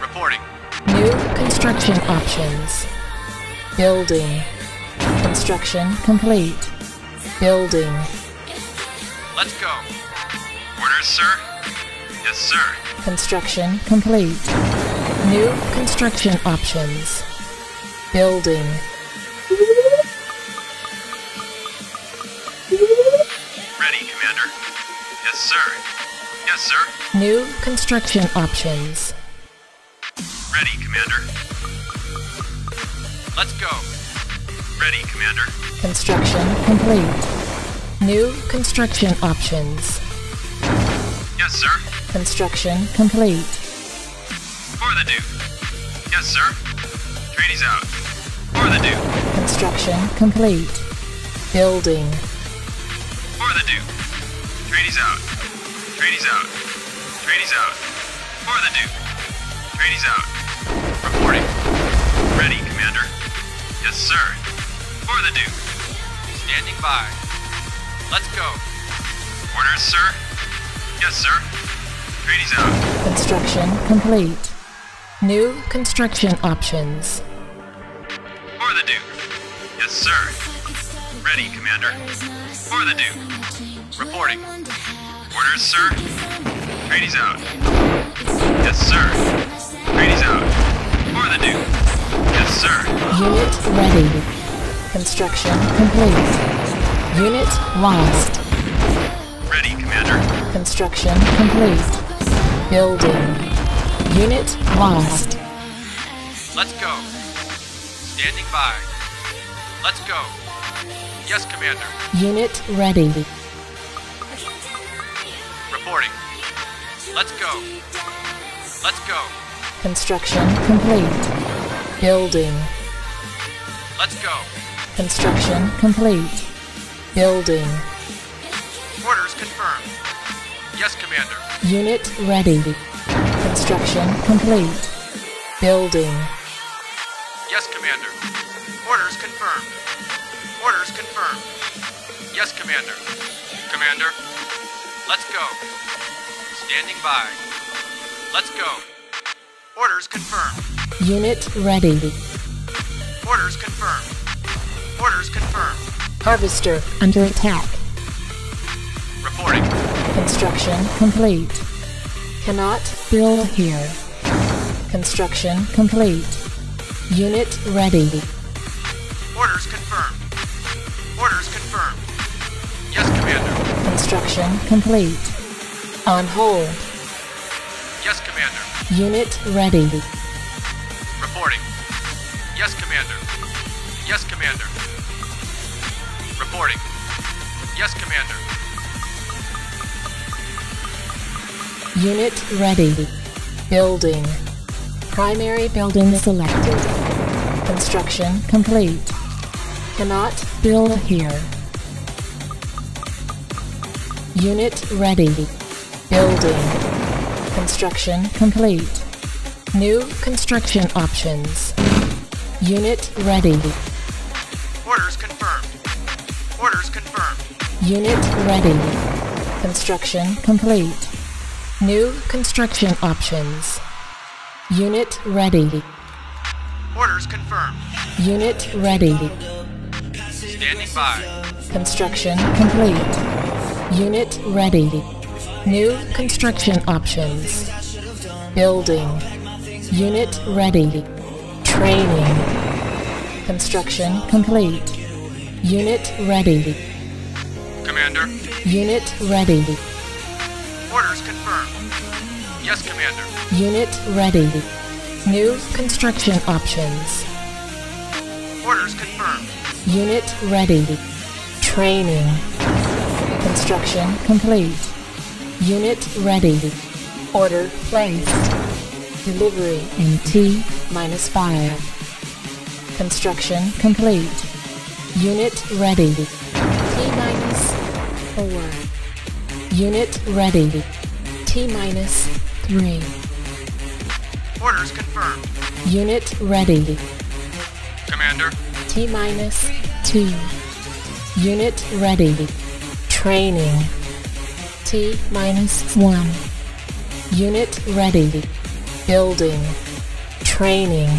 Reporting. New construction options. Building. Construction complete. Building. Let's go. Orders, sir? Yes, sir. Construction complete. New construction options. Building. Yes, sir. Yes, sir. New construction options. Ready, Commander. Let's go. Ready, Commander. Construction complete. New construction options. Yes, sir. Construction complete. For the Duke. Yes, sir. Trainees out. For the Duke. Construction complete. Building. For the Duke. Trainees out. Trainees out. Trainees out. For the Duke. Trainees out. Reporting. Ready, Commander. Yes, sir. For the Duke. Standing by. Let's go. Orders, sir? Yes, sir. Trainees out. Construction complete. New construction options. For the Duke. Yes, sir. Ready, Commander. For the Duke. Reporting. Orders, sir? Trainees out. Yes, sir. Trainees out. For the Duke. Yes, sir. Unit ready. Construction complete. Unit lost. Ready, Commander. Construction complete. Building. Unit lost. Let's go. Standing by. Let's go. Yes, Commander. Unit ready. Let's go. Let's go. Construction complete. Building. Let's go. Construction complete. Building. Orders confirmed. Yes, Commander. Unit ready. Construction complete. Building. Yes, Commander. Orders confirmed. Orders confirmed. Yes, Commander. Commander. Let's go. Standing by. Let's go. Orders confirmed. Unit ready. Orders confirmed. Orders confirmed. Harvester under attack. Reporting. Construction complete. Cannot build here. Construction complete. Unit ready. Construction complete. On hold. Yes, Commander. Unit ready. Reporting. Yes, Commander. Yes, Commander. Reporting. Yes, Commander. Unit ready. Building. Primary building selected. Construction complete. Cannot build here. Unit ready. Building. Construction complete. New construction options. Unit ready. Orders confirmed. Orders confirmed. Unit ready. Construction complete. New construction options. Unit ready. Orders confirmed. Unit ready. Standing by. Construction complete. Unit ready. New construction options. Building. Unit ready. Training. Construction complete. Unit ready. Commander. Unit ready. Orders confirmed. Yes, Commander. Unit ready. New construction options. Orders confirmed. Unit ready. Training. Construction complete. Unit ready. Order placed. Delivery in T minus 5. Construction complete. Unit ready. T minus 4. Unit ready. T minus 3. Orders confirmed. Unit ready. Commander. T minus 2. Unit ready. Training. T minus 1. Unit ready. Building. Training.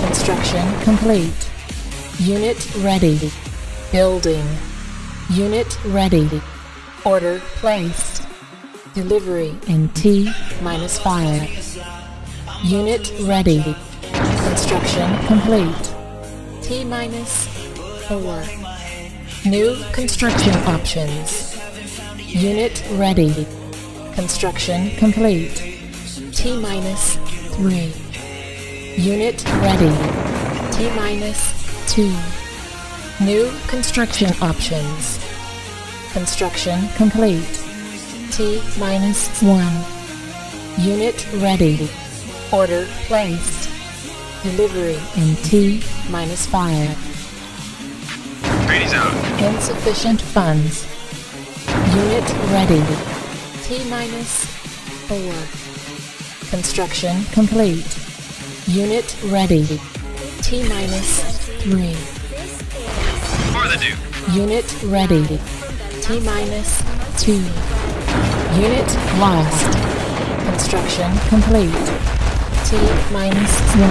Construction complete. Unit ready. Building. Unit ready. Order placed. Delivery in T minus 5. Unit ready. Construction complete. T minus 4. New construction options. Unit ready. Construction complete. T minus 3. Unit ready. T minus 2. New construction options. Construction complete. T minus 1. Unit ready. Order placed. Delivery in T minus 5. Trainees out. Insufficient funds. Unit ready. T minus 4. Construction complete. Unit ready. T minus 3. For the Duke. Unit ready. T minus 2. Unit lost. Construction complete. T minus 1.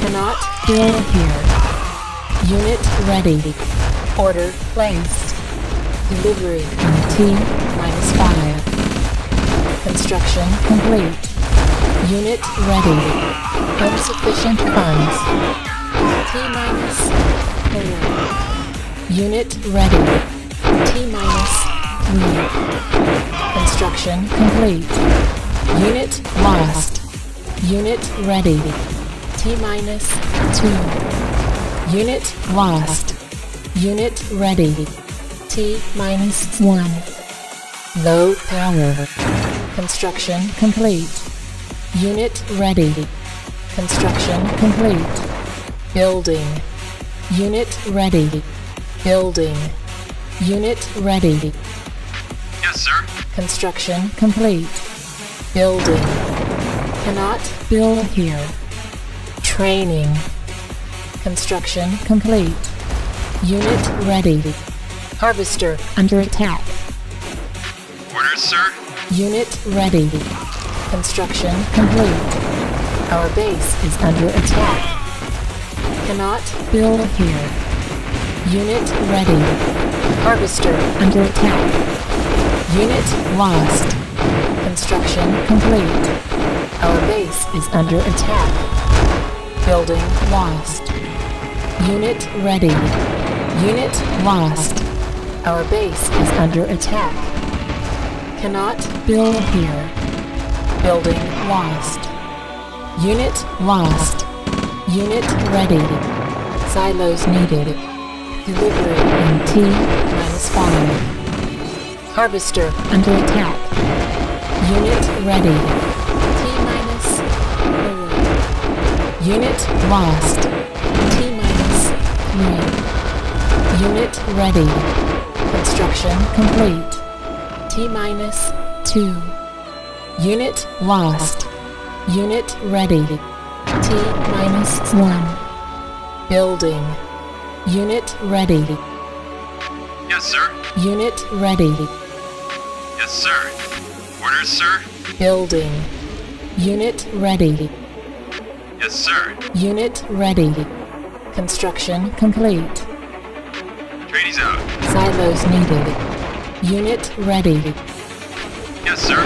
Cannot build here. Unit ready. Order placed. Delivery in T minus 5. Construction complete. Unit ready. Insufficient funds. T minus 4. Unit ready. T minus 3. Construction complete. Unit lost. Unit ready. T minus 2. Unit lost. Unit ready. T minus 1. Low power. Construction complete. Unit ready. Construction complete. Building. Unit ready. Building. Unit ready. Yes, sir. Construction complete. Building. Cannot build here. Training. Construction complete. Unit ready. Harvester under attack. Orders, sir. Unit ready. Construction complete. Our base is under attack. Cannot build here. Unit ready. Harvester under attack. Unit lost. Construction complete. Our base is under attack. Building lost. Unit ready. Unit lost. Our base is under attack. Cannot build here. Building lost. Unit lost. Unit ready. Silos needed. Delivery in T minus 5. Harvester under attack. Unit ready. T minus 4. Unit lost. 3. Unit ready. Construction complete. T minus 2. Unit lost. Unit ready. T minus 1. Building. Unit ready. Yes, sir. Unit ready. Yes, sir. Orders, sir. Building. Unit ready. Yes, sir. Unit ready. Construction complete. Trainees out. Silos needed. Unit ready. Yes, sir.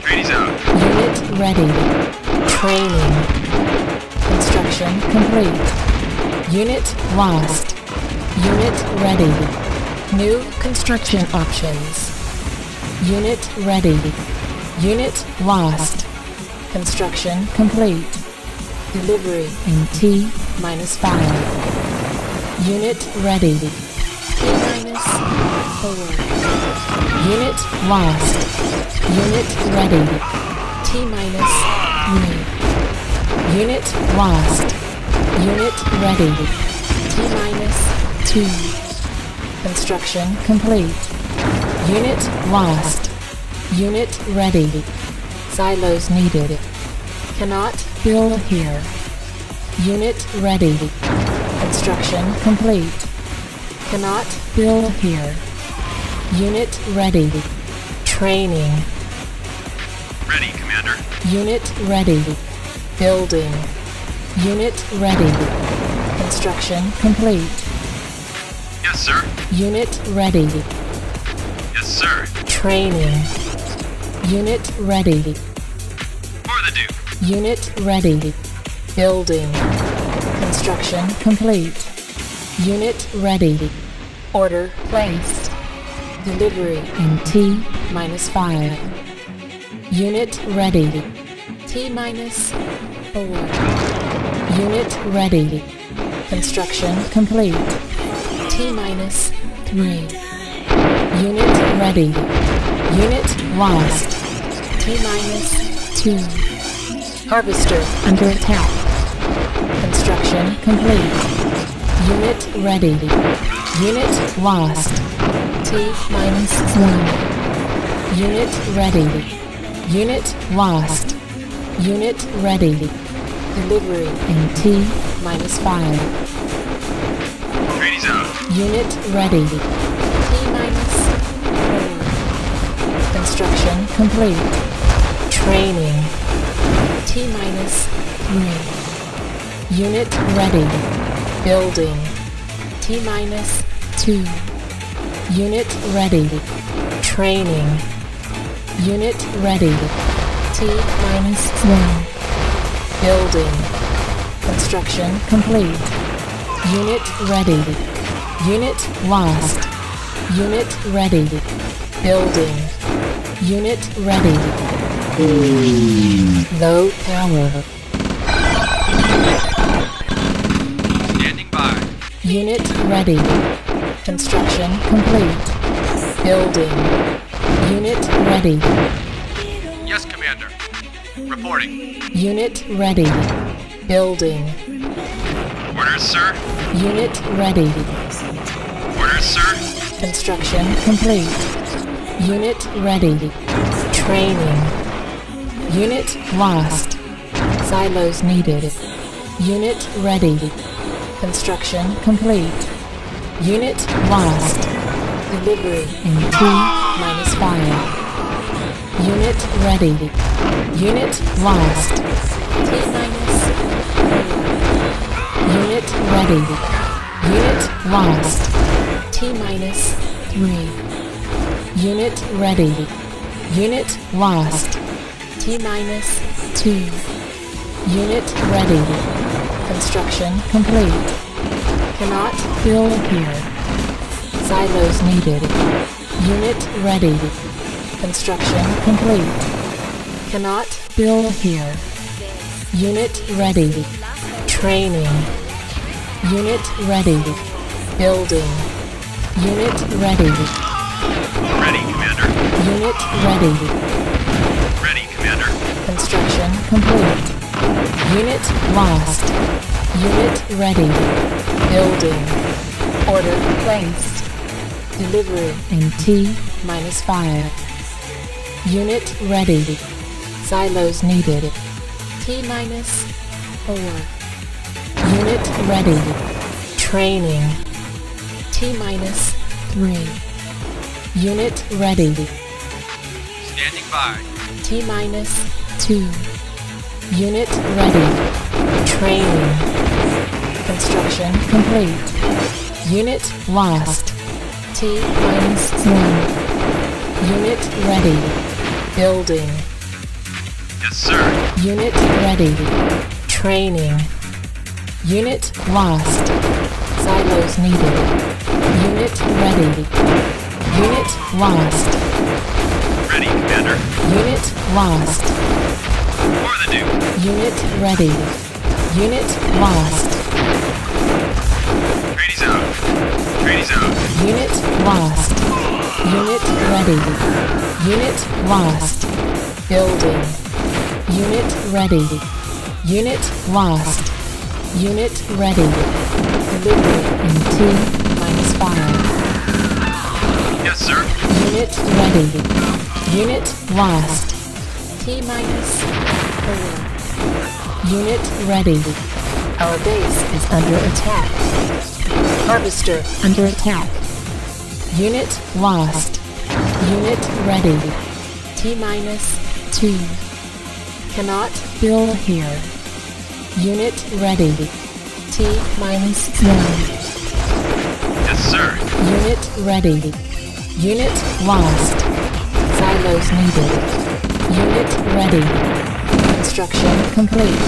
Trainees out. Unit ready. Training. Construction complete. Unit lost. Unit ready. New construction options. Unit ready. Unit lost. Construction complete. Delivery in T minus 5. Unit ready. T minus 4. Unit lost. Unit ready. T minus 3. Unit lost. Unit ready. T minus 2. Construction complete. Unit lost. Unit ready. Silos needed. Cannot build here. Unit ready. Construction complete. Cannot build here. Unit ready. Training. Ready, Commander. Unit ready. Building. Unit ready. Construction complete. Yes, sir. Unit ready. Yes, sir. Training. Unit ready. Unit ready. Building. Construction complete. Unit ready. Order placed. Delivery in T minus 5. Unit ready. T minus 4. Unit ready. Construction complete. T minus 3. Unit ready. Unit lost. T minus 2. Harvester under attack. Construction complete. Unit ready. Unit lost. T minus 1. Unit ready. Unit lost. Unit ready. Delivery in T minus 5. Trainees out. Unit ready. T minus 4. Construction complete. Training. T minus 3. Unit ready. Building. T minus 2. Unit ready. Training. Unit ready. T minus 1. Building. Construction complete. Unit ready. Unit lost. Unit ready. Building. Unit ready. Low power. Standing by. Unit ready. Construction complete. Building. Unit ready. Yes, Commander. Reporting. Unit ready. Building. Orders, sir. Unit ready. Orders, sir. Construction complete. Unit ready. Training. Unit lost. Silos needed. Unit ready. Construction complete. Unit lost. Delivery in T minus 5. Unit ready. Unit lost. T minus 4. Unit ready. Unit lost. T minus 3. Unit ready. Unit lost. T minus 2. Unit ready. Construction complete. Cannot build here. Silos needed. Unit ready. Construction complete. Cannot build here. Unit ready. Training. Unit ready. Building. Unit ready. Unit ready. Ready, Commander. Construction complete. Unit lost. Unit ready. Building. Order placed. Delivery in T minus 5. Unit ready. Silos needed. T minus 4. Unit ready. Training. T minus 3. Unit ready. T minus 2. Unit ready. Training. Construction complete. Unit lost. T minus 1. Unit ready. Building. Yes, sir. Unit ready. Training. Unit lost. Silos needed. Unit ready. Unit lost. Ready, Commander. Unit lost. For the Duke. Unit ready. Unit lost. Trainees out. Trainees out. Unit lost. Unit ready. Unit lost. Building. Unit ready. Unit lost. Unit ready. Delivery in T minus 5. Yes, sir. Unit ready. Unit lost. T minus three. Unit ready. Our base is under attack. Harvester under attack. Unit lost. Unit ready. T minus 2. Cannot build here. Unit ready. T minus 1. Yes, sir. Unit ready. Unit lost. Silos needed. Unit ready. Construction complete.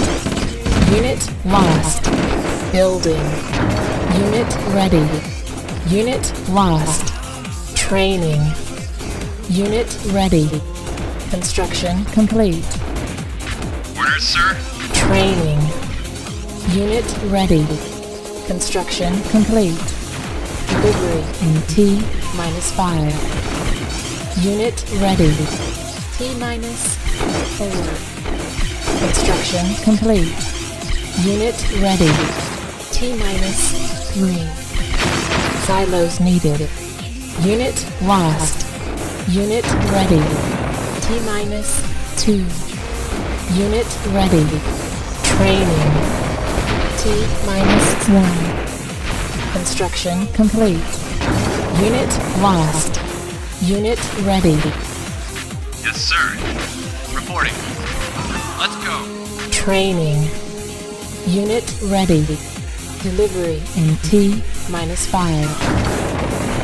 Unit lost. Building. Unit ready. Unit lost. Training. Unit ready. Construction complete. Orders, sir. Training. Unit ready. Construction complete. Delivery in T minus 5. Unit ready. T minus 4. Construction complete. Unit ready. T minus 3. Silos needed. Unit lost. Unit ready. T minus 2. Unit ready. Training. T minus 1. Construction complete. Unit lost. Unit ready. Yes, sir. Reporting. Let's go. Training. Unit ready. Delivery in T minus 5.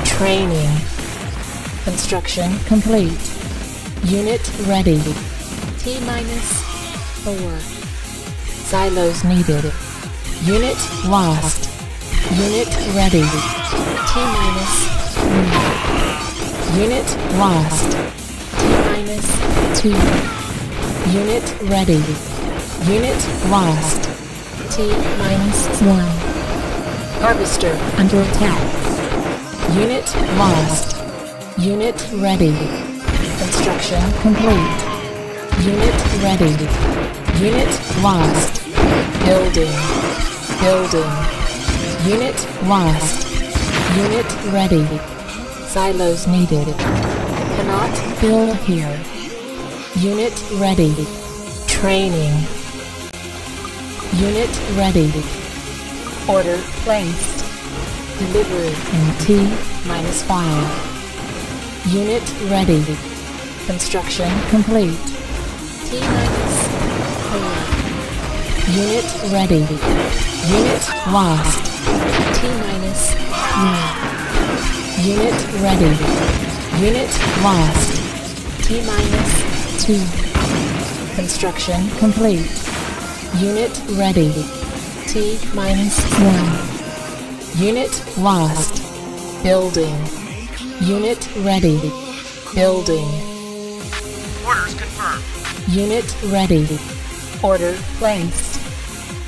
Training. Construction complete. Unit ready. T minus 4. Silos needed. Unit lost. Unit ready. T minus 3. Unit lost. Minus 2. Unit ready. Unit lost. T minus 1. Harvester under attack. Unit lost. Unit ready. Construction complete. Unit ready. Unit lost. Building. Building. Unit lost. Unit ready. Silos needed. Cannot build here. Unit ready. Training. Unit ready. Order placed. Delivery in T minus 5. Unit ready. Construction complete. T minus 4. Unit ready. Unit lost. T minus 3. Unit ready. Unit lost. T minus 2. Construction complete. Unit ready. T minus 1. Unit lost. Building. Unit ready. Building. Orders confirmed. Unit ready. Order placed.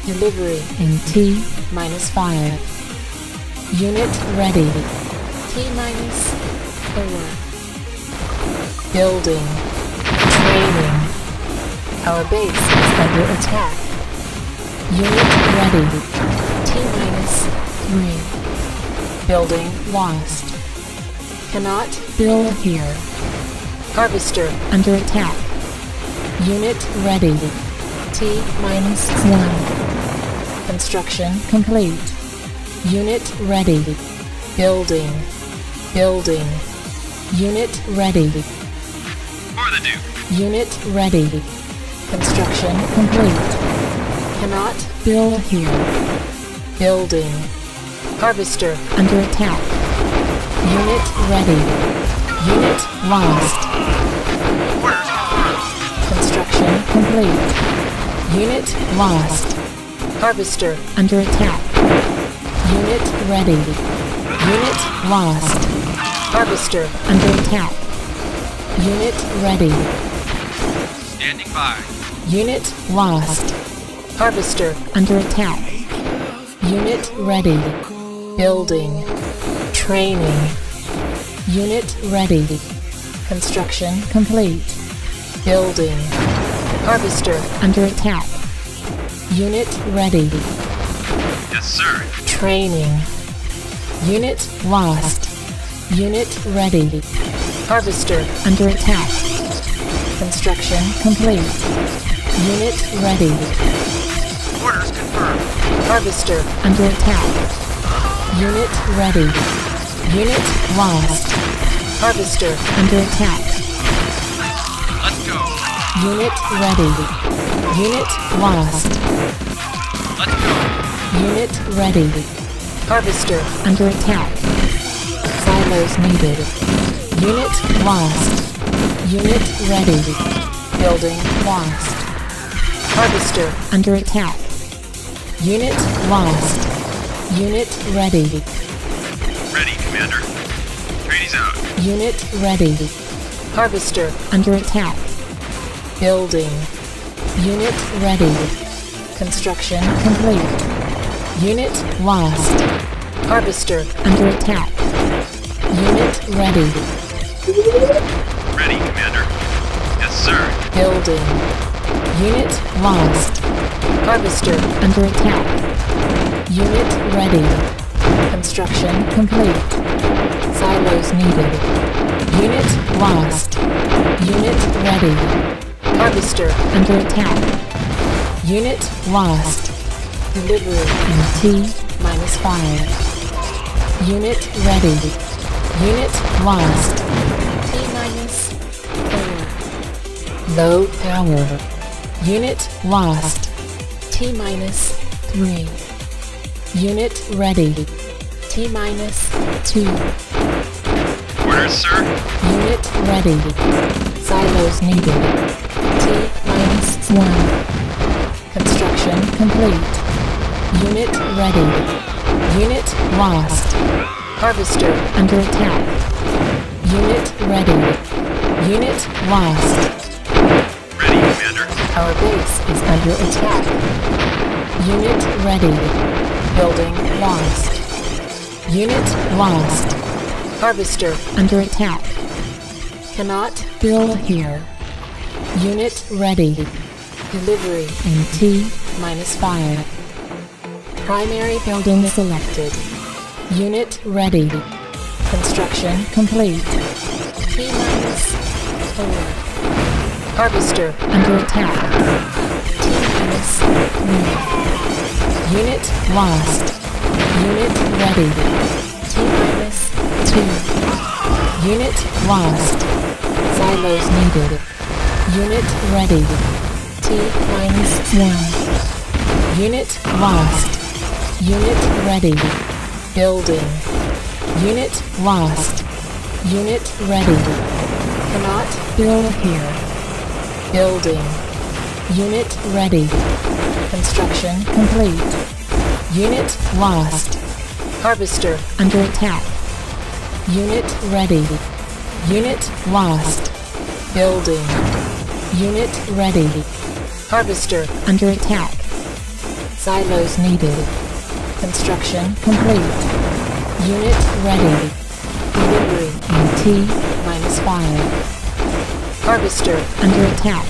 Delivery in T minus 5. Unit ready. T minus 4. Building. Training. Our base is under attack. Unit ready. T minus 3. Building lost. Cannot build here. Harvester under attack. Unit ready. T minus 1. Construction complete. Unit ready. Building. Building. Unit ready. For the Duke. Unit ready. Construction complete. Cannot build here. Building. Harvester under attack. Unit ready. Unit lost. Construction complete. Unit lost. Harvester under attack. Unit ready. Unit lost. Harvester under attack. Unit ready. Standing by. Unit lost. Harvester under attack. Unit ready. Building. Training. Unit ready. Construction complete. Building. Harvester under attack. Unit ready. Yes, sir. Training. Unit lost. Unit ready. Harvester under attack. Construction complete. Unit ready. Orders confirmed. Harvester under attack. Unit ready. Unit lost. Harvester under attack. Let's go. Unit ready. Unit lost. Let's go. Unit ready. Harvester under attack. Silos needed. Unit lost. Unit ready. Building lost. Harvester under attack. Unit lost. Unit ready. Ready, Commander. Trainees out. Unit ready. Harvester under attack. Building. Unit ready. Construction complete. Unit lost. Harvester under attack. Unit ready. Ready, Commander. Yes, sir. Building. Unit lost. Harvester under attack. Unit ready. Construction complete. Silos needed. Unit lost. Unit ready. Harvester under attack. Unit lost. Delivery in T minus 5. Unit ready. Unit lost. T minus 4. Low power. Unit lost. T minus 3. Unit ready. T minus 2. Orders, sir. Unit ready. Silos needed. T minus 1. Construction complete. Unit ready. Unit lost. Harvester under attack. Unit ready. Unit lost. Ready, Commander. Our base is under attack. Unit ready. Building lost. Unit lost. Harvester under attack. Cannot build here. Unit ready. Delivery in T minus 5. Primary building selected. Unit ready. Construction complete. T minus 4. Harvester under attack. T minus 3. Unit lost. Unit ready. T minus 2. Unit lost. Silos needed. Unit ready. T minus 1. Unit lost. Unit ready. Building. Unit lost. Unit ready. Cannot build here. Building. Unit ready. Construction complete. Unit lost. Harvester under attack. Unit ready. Unit lost. Building. Unit ready. Harvester under attack. Silos needed. Construction complete. Unit ready. Delivery in T minus 5. Harvester under attack.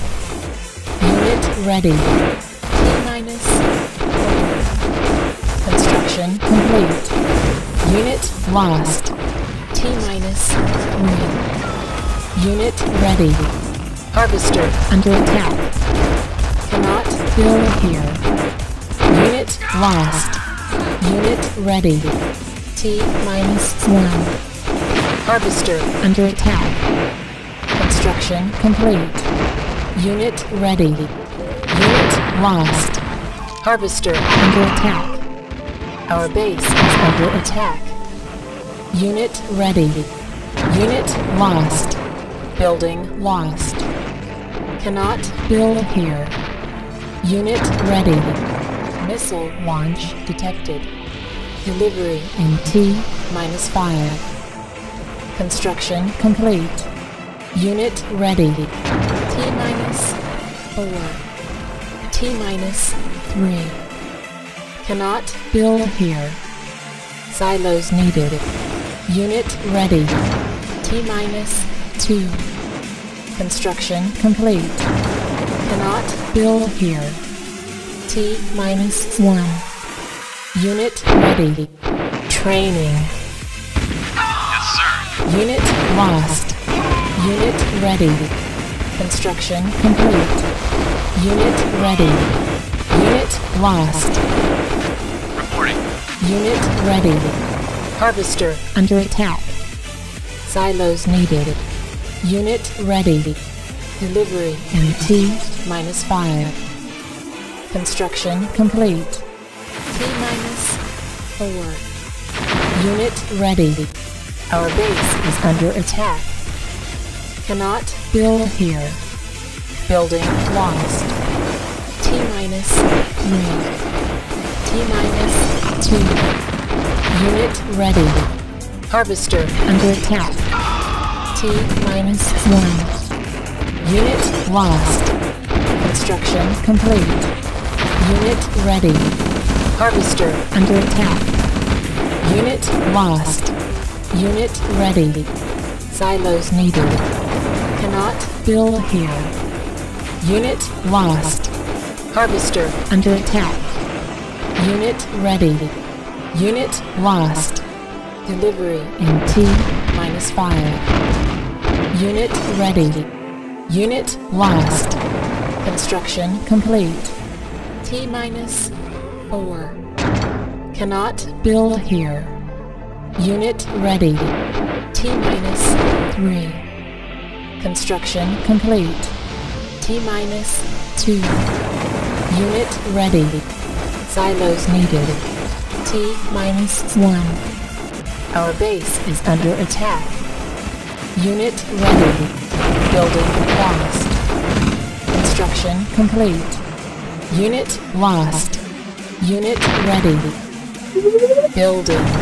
Unit ready. T minus 4. Construction complete. Unit lost. T minus 3. Unit ready. Harvester under attack. Cannot build here. Unit lost. Unit ready. T minus 1. Harvester under attack. Construction complete. Unit ready. Unit lost. Harvester under attack. Our base is under attack. Unit ready. Unit lost. Building lost. Cannot build here. Unit ready. Missile launch detected. Delivery in T minus 5. Construction complete. Unit ready. T minus 4. T minus 3. Cannot build here. Silos needed. Unit ready. T minus 2. Construction complete. Cannot build here. T minus 1. Unit ready. Training. Yes, sir. Unit lost. Unit ready. Construction complete. Unit ready. Unit lost. Reporting. Unit ready. Harvester under attack. Silos needed. Unit ready. Delivery in T minus 5. Construction complete. T minus 4. Unit ready. Our base is under attack. Cannot build here. Building lost. T minus 3. T minus 2. Unit ready. Harvester under attack. T minus 1. Unit lost. Construction complete. Unit ready. Harvester under attack. Unit lost. Unit ready. Silos needed. Cannot build here. Unit lost. Harvester under attack. Unit ready. Unit lost. Delivery in T minus 5. Unit ready. Unit lost. Construction complete. T minus 4. Cannot build here. Unit ready. T minus 3. Construction complete. T minus 2. Unit ready. Silos needed. T minus 1. Our base is under attack. Unit ready. Building lost. Construction complete. Unit lost. Unit ready. Building